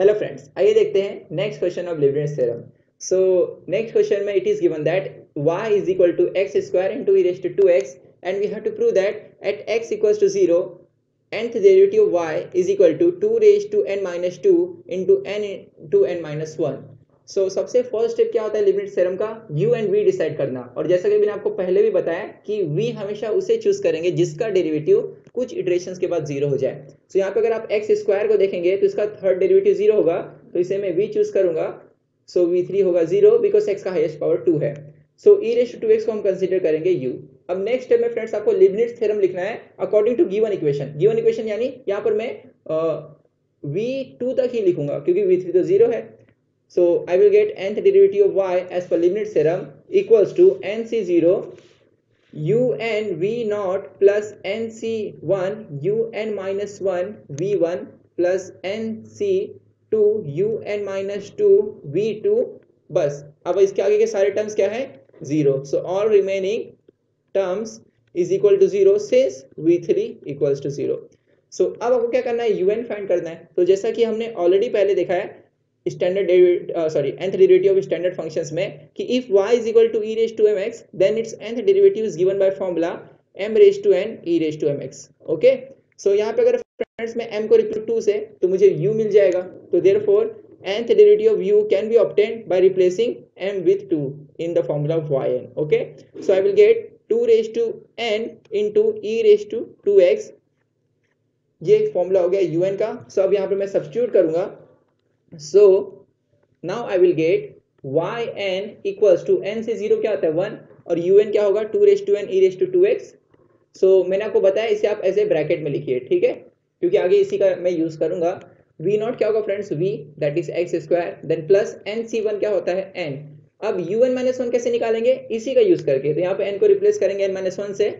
Hello friends आइए देखते हैं next question of Leibniz theorem so next question में it is given that y is equal to x square into is to two x and we have to prove that at x equal to zero nth derivative y is equal to two raise to n minus two in n to n minus one so so, सबसे first step क्या होता है? Limit theorem का। You and we decide करना। और जैसा कि मैंने आपको पहले भी बताया कि वी हमेशा उसे चूज़ करेंगे जिसका डेरिवेटिव कुछ इटरेशन के बाद ज़ीरो हो जाए। सो so, यहाँ पे अगर आप एक्स स्क्वायर को देखेंगे तो इसका थर्ड डेरिवेटिव ज़ीरो होगा। तो इसे मैं वी चूज़ करूँगा। सो वी थ्री होगा ज़ीरो बिकॉज़ एक्स का हाइएस्ट पावर टू है। So E raise to x को हम कंसिडर करेंगे यू अब नेक्स्ट स्टेप में फ्रेंड्स आपको लिबनिट्स थ्योरम लिखना है according to given equation given equation यानी यहाँ पर मैं वी uh, टू तक ही लिखूँगा क्योंकि वी थ्री तो ज़ीरो है। So I will get nth derivative of y as per Leibniz theorem equals to nc0 un v naught plus nc1 un minus 1 v1 plus nc2 un minus 2 v2 बस अब इसके आगे के सारे terms क्या है zero so all remaining terms is equal to zero since v3 equals to zero so अब आपको क्या करना है un फाइंड करना है तो जैसा कि हमने ऑलरेडी पहले देखा है standard sorry nth derivative of standard functions में कि if y is equal to e raised to mx then its nth derivative is given by formula m raised to n e raised to mx okay so यहाँ पे अगर friends में m को replace to से तो मुझे u मिल जाएगा तो therefore nth derivative of u can be obtained by replacing m with 2 in the formula of yn okay so i will get 2 raised to n into e raised to 2x ये formula हो गया un का so so अब यहाँ पे मैं substitute करूँगा so now I will get yn equals to n से ज़ीरो क्या होता है? वन और un क्या होगा? Two raise to n e raise to two x so मैंने आपको बताया इसे आप ऐसे ब्रैकेट में लिखिए ठीक है? क्योंकि आगे इसी का मैं यूज़ करूँगा। V नॉट क्या होगा friends v that is x square then plus n c one क्या होता है? n. अब un माइनस वन कैसे निकालेंगे? इसी का यूज़ करके। तो यहाँ पे n को रिप्लेस करेंगे n माइनस वन से।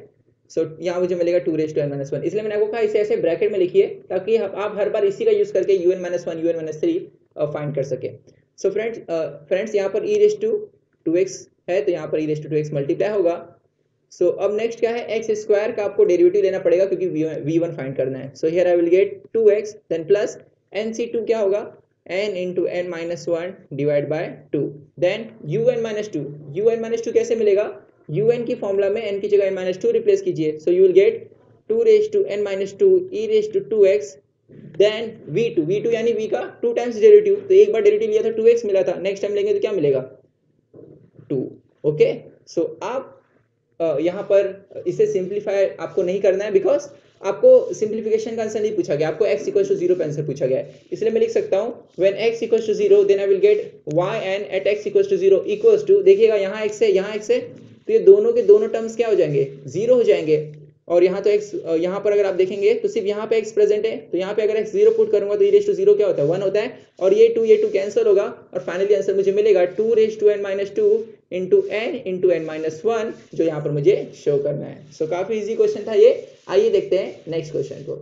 सो so, यहाँ मुझे मिलेगा two raise to n minus one इसलिए मैंने आपको कहा इसे ऐसे ब्रैकेट में लिखिए ताकि आप हर बार इसी का यूज़ करके u n minus one u n minus three find कर सके। सो फ्रेंड्स फ्रेंड्स यहाँ पर e raise to two x है तो यहाँ पर e raise to two x multiply होगा। सो so, अब नेक्स्ट क्या है? एक्स स्क्वायर का आपको डेरिवेटिव लेना पड़ेगा क्योंकि वी वन फाइंड करना है। So here I will get two x then plus n c two क्या होगा? N into n minus one divide by two then u n minus two u n minus two कैसे मिलेगा? You N की formula में N की जगह N minus two replace कीजिए। So you will get two raise to n minus two e raise to two x then v2 v2 यानी v का two times derivative तो एक बार डेरिवेटिव लिया था 2x मिला था नेक्स्ट टाइम लेंगे तो क्या मिलेगा? 2 ओके सो आप यहाँ पर इसे सिंप्लीफाई आपको नहीं करना है बिकॉज़ आपको सिंप्लीफिकेशन का आंसर नहीं पूछा गया, आपको x इक्वल टू ज़ीरो का आंसर पूछा गया है। इसलिए मैं लिख सकता हूँ when x equal to zero then I will get y n at x equal to zero equals to देखिएगा, यहाँ x है, यहाँ x है तो ये दोनों के दोनों टर्म्स क्या हो जाएँगे? ज़ीरो हो जाएँगे। और यहाँ तो एक्स यहाँ पर अगर आप देखेंगे तो सिर्फ़ यहाँ पे एक्स प्रेजेंट है तो यहाँ पे अगर एक्स ज़ीरो पुट करूँगा तो ई रेस टू ज़ीरो क्या होता है? वन होता है और ये टू ये टू कैंसिल होगा और फाइनली आंसर मुझे मिलेगा two raise to n minus two into n into n minus one जो यहाँ पर मुझे शो करना है। सो so, काफ़ी इजी क्वेश्चन था ये। आइए देखते हैं नेक्स्ट क्वेश्चन को।